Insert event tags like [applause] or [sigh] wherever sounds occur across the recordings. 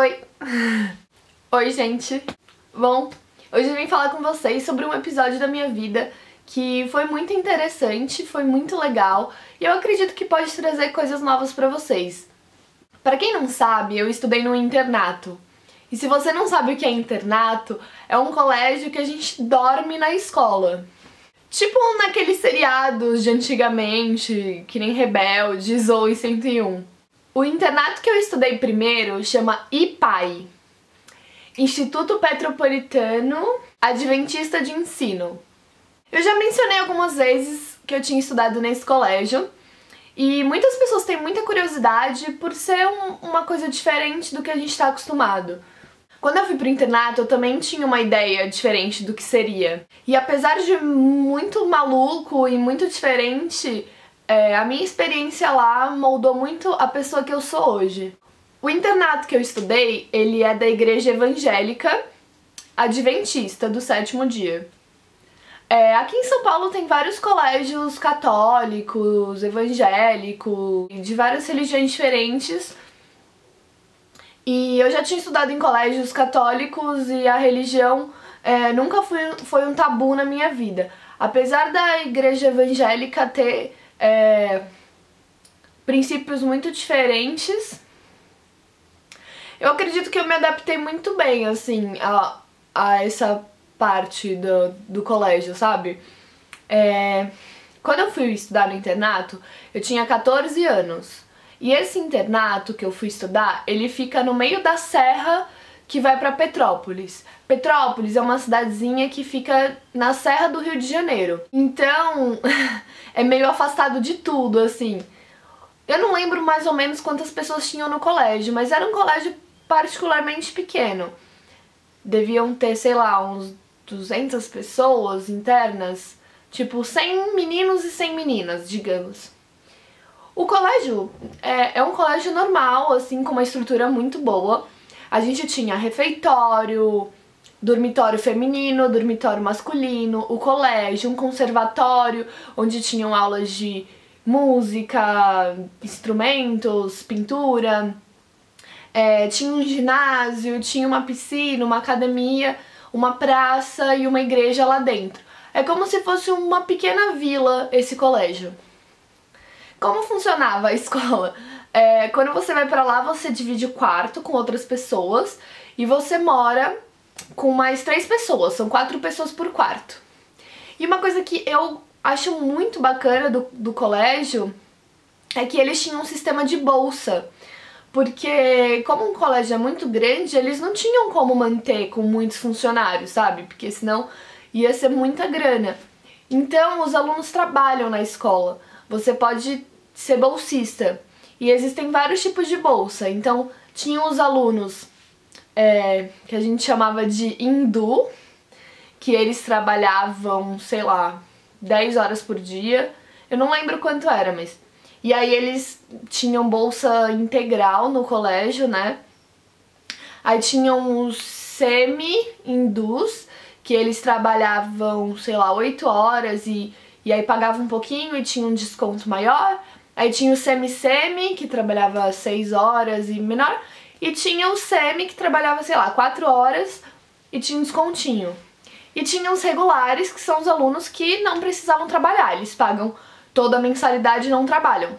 Oi! Oi, gente! Bom, hoje eu vim falar com vocês sobre um episódio da minha vida que foi muito interessante, foi muito legal e eu acredito que pode trazer coisas novas pra vocês. Pra quem não sabe, eu estudei no internato. E se você não sabe o que é internato, é um colégio que a gente dorme na escola. Tipo naqueles seriados de antigamente, que nem Rebeldes ou 101. O internato que eu estudei primeiro chama IPAI, Instituto Petropolitano Adventista de Ensino. Eu já mencionei algumas vezes que eu tinha estudado nesse colégio e muitas pessoas têm muita curiosidade por ser um, uma coisa diferente do que a gente está acostumado. Quando eu fui pro internato, eu também tinha uma ideia diferente do que seria. E apesar de muito maluco e muito diferente, é, a minha experiência lá moldou muito a pessoa que eu sou hoje. O internato que eu estudei, ele é da igreja evangélica adventista do sétimo dia. É, aqui em São Paulo tem vários colégios católicos, evangélicos, de várias religiões diferentes, e eu já tinha estudado em colégios católicos e a religião é, nunca foi, foi um tabu na minha vida. Apesar da igreja evangélica ter é, princípios muito diferentes, eu acredito que eu me adaptei muito bem, assim, a, a essa parte do, do colégio, sabe? É, quando eu fui estudar no internato, eu tinha 14 anos. E esse internato que eu fui estudar, ele fica no meio da serra que vai para Petrópolis. Petrópolis é uma cidadezinha que fica na serra do Rio de Janeiro. Então, [laughs] é meio afastado de tudo, assim. Eu não lembro mais ou menos quantas pessoas tinham no colégio, mas era um colégio particularmente pequeno. Deviam ter, sei lá, uns 200 pessoas internas, tipo 100 meninos e 100 meninas, digamos. O colégio é, é um colégio normal, assim, com uma estrutura muito boa. A gente tinha refeitório, dormitório feminino, dormitório masculino, o colégio, um conservatório onde tinham aulas de música, instrumentos, pintura. É, tinha um ginásio, tinha uma piscina, uma academia, uma praça e uma igreja lá dentro. É como se fosse uma pequena vila esse colégio. Como funcionava a escola? É, quando você vai pra lá, você divide o quarto com outras pessoas e você mora com mais três pessoas, são quatro pessoas por quarto. E uma coisa que eu acho muito bacana do, do colégio é que eles tinham um sistema de bolsa. Porque, como um colégio é muito grande, eles não tinham como manter com muitos funcionários, sabe? Porque senão ia ser muita grana. Então, os alunos trabalham na escola. Você pode ser bolsista. E existem vários tipos de bolsa. Então, tinham os alunos é, que a gente chamava de hindu, que eles trabalhavam, sei lá, 10 horas por dia. Eu não lembro quanto era, mas. E aí eles tinham bolsa integral no colégio, né? Aí tinham os semi-hindus, que eles trabalhavam, sei lá, 8 horas e, e aí pagavam um pouquinho e tinham um desconto maior. Aí tinha o semi-semi, que trabalhava 6 horas e menor, e tinha o semi, que trabalhava, sei lá, 4 horas e tinha um descontinho. E tinha os regulares, que são os alunos que não precisavam trabalhar, eles pagam toda a mensalidade e não trabalham.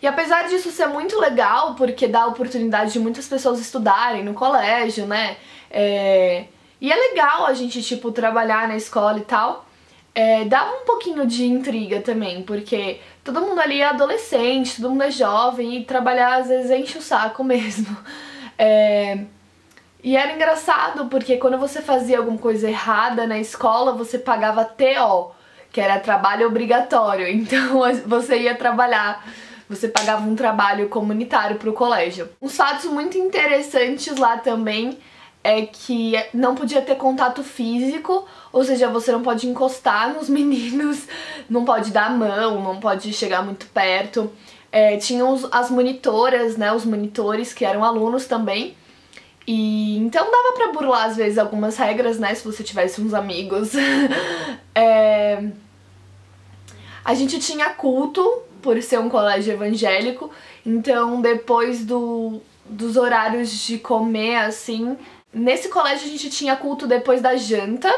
E apesar disso ser muito legal, porque dá a oportunidade de muitas pessoas estudarem no colégio, né? É... E é legal a gente, tipo, trabalhar na escola e tal é, dava um pouquinho de intriga também, porque todo mundo ali é adolescente, todo mundo é jovem e trabalhar às vezes enche o saco [laughs] mesmo. É, e era engraçado porque quando você fazia alguma coisa errada na escola, você pagava TO, que era trabalho obrigatório. [laughs] Então você ia trabalhar, você pagava um trabalho comunitário para o colégio. Uns fatos muito interessantes lá também é que não podia ter contato físico, ou seja, você não pode encostar nos [laughs] meninos, não pode dar a mão, não pode chegar muito perto. É, tinham as monitoras, né, os monitores que eram alunos também, e então dava pra burlar às vezes algumas regras, né, se você tivesse uns amigos. [laughs] é... A gente tinha culto, por ser um colégio evangélico, então depois do dos horários de comer, assim. Nesse colégio a gente tinha culto depois da janta.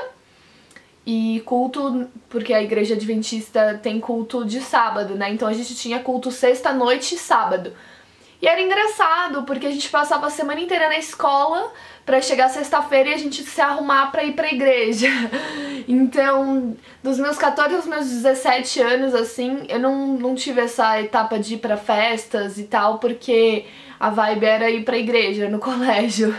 E culto, porque a igreja adventista tem culto de sábado, né? Então a gente tinha culto sexta, noite e sábado. E era engraçado, porque a gente passava a semana inteira na escola para chegar sexta-feira e a gente se arrumar para ir pra igreja. [laughs] Então, dos meus 14 aos meus 17 anos, assim, eu não, não tive essa etapa de ir pra festas e tal, porque a vibe era ir pra igreja no [laughs] colégio.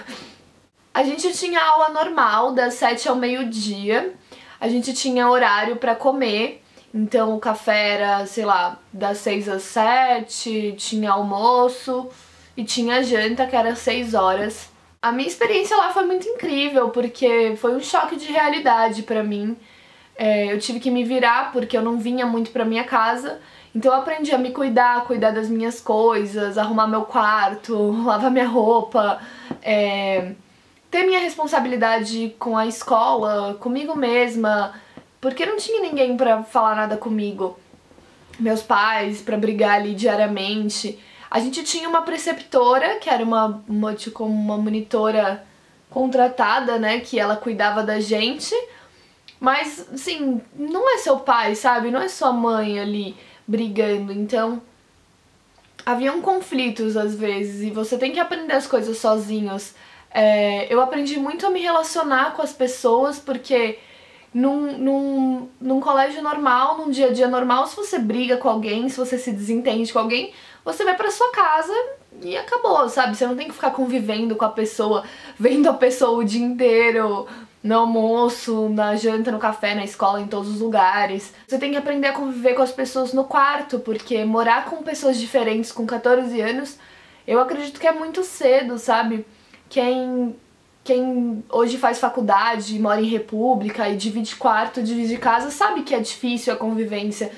A gente tinha aula normal, das 7 ao meio-dia. A gente tinha horário para comer. Então o café era, sei lá, das 6 às 7, tinha almoço e tinha janta, que era 6 horas. A minha experiência lá foi muito incrível, porque foi um choque de realidade para mim. É, eu tive que me virar porque eu não vinha muito pra minha casa. Então eu aprendi a me cuidar, cuidar das minhas coisas, arrumar meu quarto, [laughs] lavar minha roupa, é, ter minha responsabilidade com a escola, comigo mesma, porque não tinha ninguém para falar nada comigo. Meus pais para brigar ali diariamente. A gente tinha uma preceptora, que era uma, uma tipo uma monitora contratada, né, que ela cuidava da gente. Mas, assim, não é seu pai, sabe? Não é sua mãe ali brigando. Então, haviam conflitos às vezes e você tem que aprender as coisas sozinhos. É, eu aprendi muito a me relacionar com as pessoas porque num, num, num colégio normal, num dia a dia normal, se você briga com alguém, se você se desentende com alguém, você vai pra sua casa e acabou, sabe? Você não tem que ficar convivendo com a pessoa, [laughs] vendo a pessoa o dia inteiro, no almoço, na janta, no café, na escola, em todos os lugares. Você tem que aprender a conviver com as pessoas no quarto, porque morar com pessoas diferentes com 14 anos, eu acredito que é muito cedo, sabe? Quem quem hoje faz faculdade, mora em república e divide quarto, divide casa, sabe que é difícil a convivência.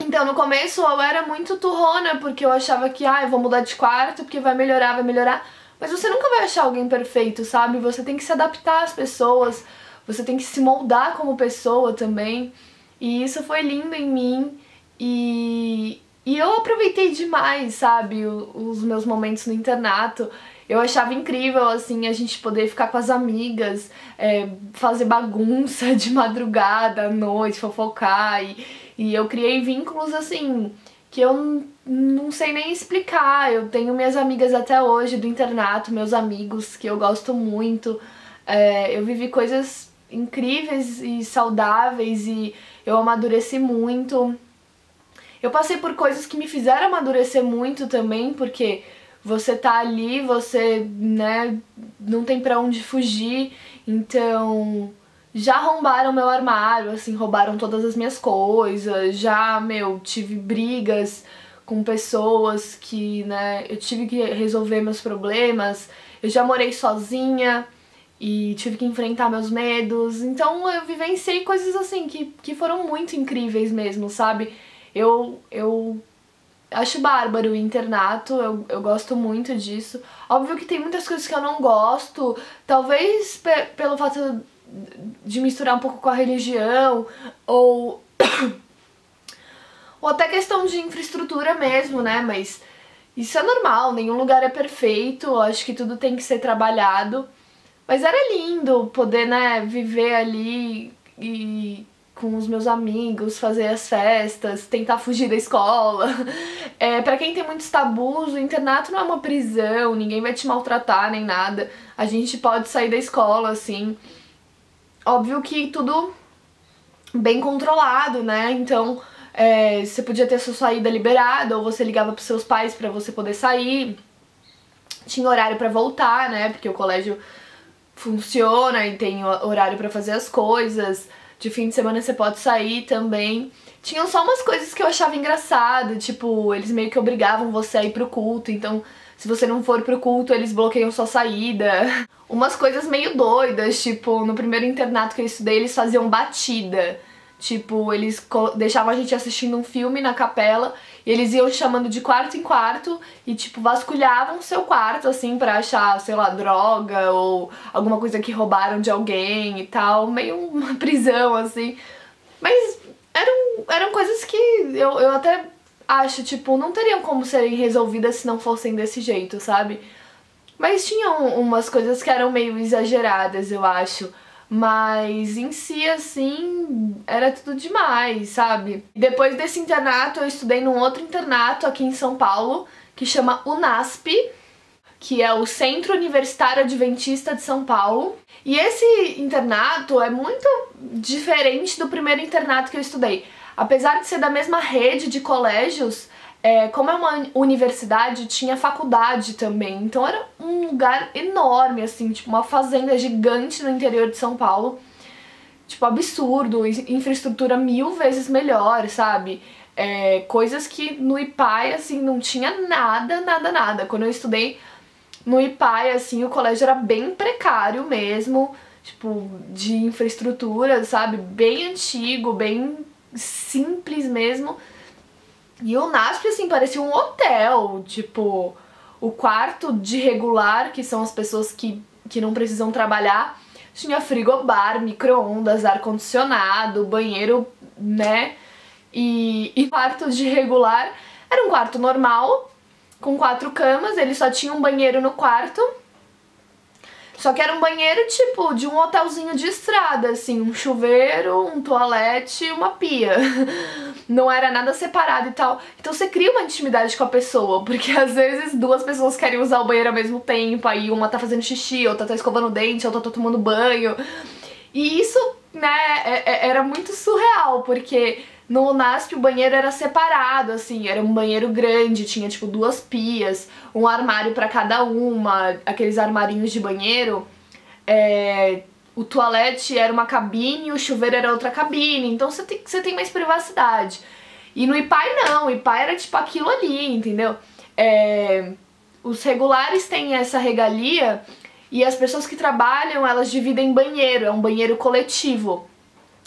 Então, no começo eu era muito turrona, porque eu achava que, ah, eu vou mudar de quarto, porque vai melhorar, vai melhorar. Mas você nunca vai achar alguém perfeito, sabe? Você tem que se adaptar às pessoas, você tem que se moldar como pessoa também. E isso foi lindo em mim e, e eu aproveitei demais, sabe, os meus momentos no internato. Eu achava incrível, assim, a gente poder ficar com as amigas, é, fazer bagunça [laughs] de madrugada, à noite, fofocar. E, e eu criei vínculos, assim, que eu não sei nem explicar. Eu tenho minhas amigas até hoje do internato, meus amigos que eu gosto muito. É, eu vivi coisas incríveis e saudáveis e eu amadureci muito. Eu passei por coisas que me fizeram amadurecer muito também, porque você tá ali, você, né, não tem para onde fugir. Então, já arrombaram meu armário, assim, roubaram todas as minhas coisas, já, meu, tive brigas com pessoas que, né, eu tive que resolver meus problemas, eu já morei sozinha e tive que enfrentar meus medos, então eu vivenciei coisas assim que, que foram muito incríveis mesmo, sabe? Eu, eu acho bárbaro o internato, eu, eu gosto muito disso. Óbvio que tem muitas coisas que eu não gosto, talvez pe pelo fato de misturar um pouco com a religião, ou. [coughs] ou até questão de infraestrutura mesmo, né? Mas isso é normal, nenhum lugar é perfeito, acho que tudo tem que ser trabalhado. Mas era lindo poder, né, viver ali e com os meus amigos, fazer as festas, tentar fugir da escola. [laughs] É, para quem tem muitos tabus, o internato não é uma prisão, ninguém vai te maltratar nem nada. A gente pode sair da escola, assim. Óbvio que tudo bem controlado, né? Então, é, você podia ter sua saída liberada, ou você ligava pros seus pais para você poder sair. Tinha horário para voltar, né? Porque o colégio funciona e tem horário para fazer as coisas. De fim de semana você pode sair também. Tinham só umas coisas que eu achava engraçado, tipo, eles meio que obrigavam você a ir pro culto, então se você não for pro culto, eles bloqueiam sua saída. [laughs] Umas coisas meio doidas, tipo, no primeiro internato que eu estudei, eles faziam batida. Tipo, eles deixavam a gente assistindo um filme na capela e eles iam chamando de quarto em quarto e, tipo, vasculhavam seu quarto, assim, pra achar, sei lá, droga ou alguma coisa que roubaram de alguém e tal. Meio uma [laughs] prisão, assim. Mas eram, eram coisas que eu, eu até acho, tipo, não teriam como serem resolvidas se não fossem desse jeito, sabe? Mas tinham umas coisas que eram meio exageradas, eu acho. Mas em si, assim, era tudo demais, sabe? Depois desse internato, eu estudei num outro internato aqui em São Paulo, que chama UNASP, que é o Centro Universitário Adventista de São Paulo. E esse internato é muito diferente do primeiro internato que eu estudei. Apesar de ser da mesma rede de colégios, é, como é uma universidade, tinha faculdade também. Então era um lugar enorme, assim, tipo uma fazenda gigante no interior de São Paulo. Tipo, absurdo, infraestrutura mil vezes melhor, sabe? É, coisas que no IPAI, assim, não tinha nada, nada, nada. Quando eu estudei no IPAI, assim, o colégio era bem precário mesmo, tipo, de infraestrutura, sabe? Bem antigo, bem simples mesmo. E o NASP, assim, parecia um hotel, tipo, o quarto de regular, que são as pessoas que, que não precisam trabalhar, tinha frigobar, micro-ondas, ar-condicionado, banheiro, né? E, e quarto de regular era um quarto normal, com quatro camas, ele só tinha um banheiro no quarto só que era um banheiro tipo de um hotelzinho de estrada, assim, um chuveiro, um toalete e uma pia. [laughs] Não era nada separado e tal. Então você cria uma intimidade com a pessoa, porque [laughs] às vezes duas pessoas querem usar o banheiro ao mesmo tempo, aí uma tá fazendo xixi, outra tá escovando o dente, outra tá tomando banho. E isso, né, é, é, era muito surreal, porque no NASP o banheiro era separado, assim, era um banheiro grande, tinha tipo duas pias, um armário para cada uma, aqueles armarinhos de banheiro. É, o toalete era uma cabine, o chuveiro era outra cabine, então você tem, você tem mais privacidade. E no IPAI não, o IPAI era tipo aquilo ali, entendeu? É, os regulares têm essa regalia e as pessoas que trabalham, elas dividem banheiro, é um banheiro coletivo.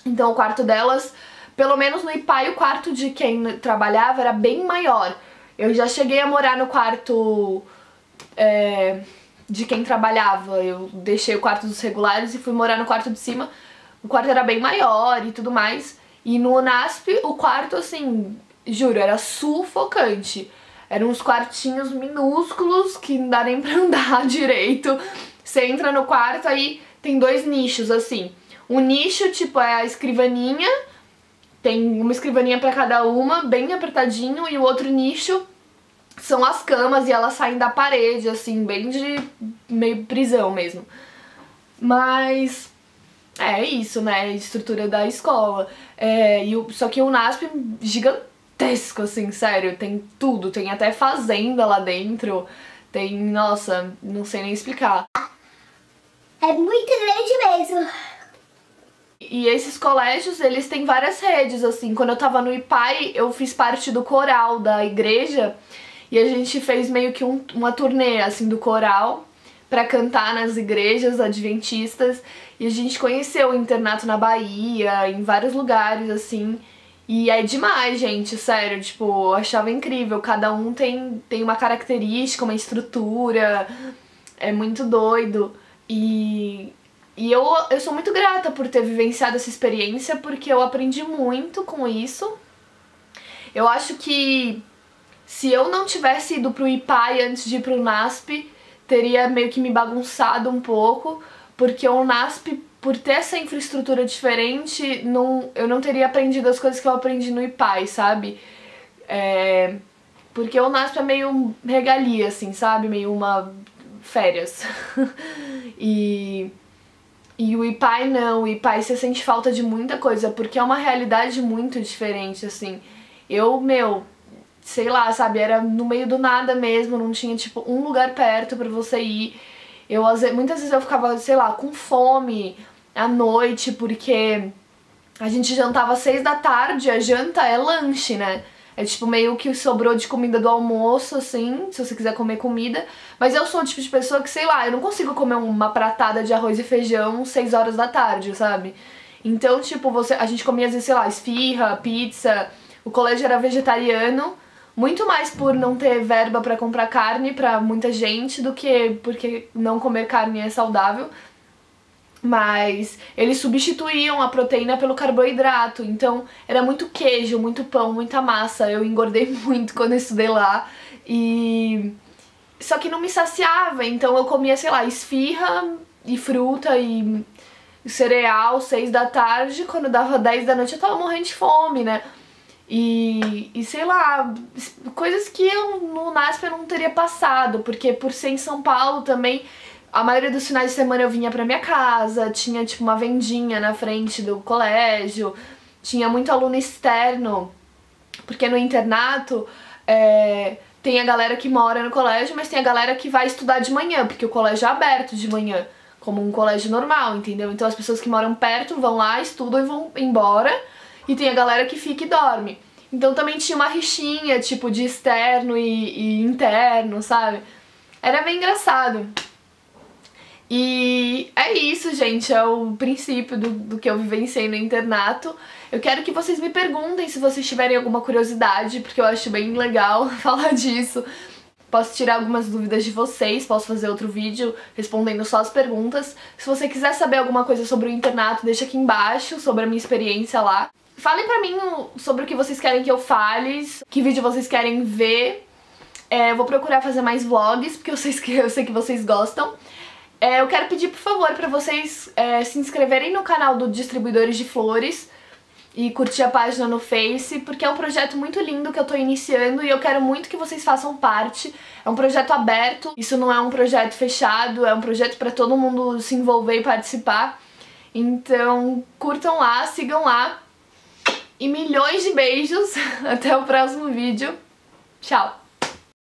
Então o quarto delas pelo menos no IPAI o quarto de quem trabalhava era bem maior. Eu já cheguei a morar no quarto é, de quem trabalhava. Eu deixei o quarto dos regulares e fui morar no quarto de cima. O quarto era bem maior e tudo mais. E no UNASP o quarto, assim, juro, era sufocante. Eram uns quartinhos minúsculos que não dá nem pra andar [laughs] direito. Você entra no quarto, aí tem dois nichos, assim. Um nicho, tipo, é a escrivaninha tem uma escrivaninha para cada uma, bem apertadinho, e o outro nicho são as camas e elas saem da parede, assim, bem de meio prisão mesmo. Mas é isso, né? A estrutura da escola. É, e o, só que o NASP gigantesco, assim, sério. Tem tudo, tem até fazenda lá dentro. Tem, nossa, não sei nem explicar. É muito grande mesmo. E esses colégios, eles têm várias redes, assim. Quando eu tava no IPAI, eu fiz parte do coral da igreja e a gente fez meio que um, uma turnê, assim, do coral para cantar nas igrejas adventistas. E a gente conheceu o internato na Bahia, em vários lugares, assim. E é demais, gente, sério, tipo, eu achava incrível. Cada um tem, tem uma característica, uma estrutura, é muito doido. E e eu, eu sou muito grata por ter vivenciado essa experiência, porque eu aprendi muito com isso. Eu acho que se eu não tivesse ido pro IPAI antes de ir pro NASP, teria meio que me bagunçado um pouco, porque o NASP, por ter essa infraestrutura diferente, não, eu não teria aprendido as coisas que eu aprendi no IPAI, sabe? É, porque o NASP é meio regalia, assim, sabe? Meio uma férias. [laughs] e e o IPAI não, o IPAI você sente falta de muita coisa, porque é uma realidade muito diferente, assim. Eu, meu, sei lá, sabe, era no meio do nada mesmo, não tinha, tipo, um lugar perto para você ir. Eu, muitas vezes eu ficava, sei lá, com fome à noite, porque a gente jantava às seis da tarde, a janta é lanche, né? É tipo meio que sobrou de comida do almoço, assim, se você quiser comer comida. Mas eu sou o tipo de pessoa que, sei lá, eu não consigo comer uma pratada de arroz e feijão 6 horas da tarde, sabe? Então, tipo, você, a gente comia às vezes, sei lá, esfirra, pizza. O colégio era vegetariano, muito mais por não ter verba para comprar carne para muita gente do que porque não comer carne é saudável. Mas eles substituíam a proteína pelo carboidrato, então era muito queijo, muito pão, muita massa. Eu engordei [laughs] muito quando estudei lá. E só que não me saciava, então eu comia, sei lá, esfirra e fruta e cereal, seis da tarde, quando dava 10 da noite eu tava morrendo de fome, né? E, e sei lá, coisas que eu no NASP eu não teria passado, porque por ser em São Paulo também, a maioria dos finais de semana eu vinha pra minha casa, tinha tipo uma vendinha na frente do colégio, tinha muito aluno externo, porque no internato é, tem a galera que mora no colégio, mas tem a galera que vai estudar de manhã, porque o colégio é aberto de manhã como um colégio normal, entendeu? Então as pessoas que moram perto vão lá, estudam e vão embora, e tem a galera que fica e dorme. Então também tinha uma rixinha, tipo, de externo e, e interno, sabe? Era bem engraçado. E é isso, gente, é o princípio do, do que eu vivenciei no internato. Eu quero que vocês me perguntem se vocês tiverem alguma curiosidade, porque eu acho bem legal [laughs] falar disso. Posso tirar algumas dúvidas de vocês, posso fazer outro vídeo respondendo só as perguntas. Se você quiser saber alguma coisa sobre o internato, deixa aqui embaixo sobre a minha experiência lá. Falem pra mim sobre o que vocês querem que eu fale, que vídeo vocês querem ver. É, vou procurar fazer mais vlogs, porque eu sei que, [laughs] eu sei que vocês gostam. É, eu quero pedir, por favor, pra vocês é, se inscreverem no canal do Distribuidores de Flores e curtir a página no Face, porque é um projeto muito lindo que eu tô iniciando e eu quero muito que vocês façam parte. É um projeto aberto, isso não é um projeto fechado, é um projeto para todo mundo se envolver e participar. Então, curtam lá, sigam lá. E milhões de beijos. [laughs] Até o próximo vídeo. Tchau!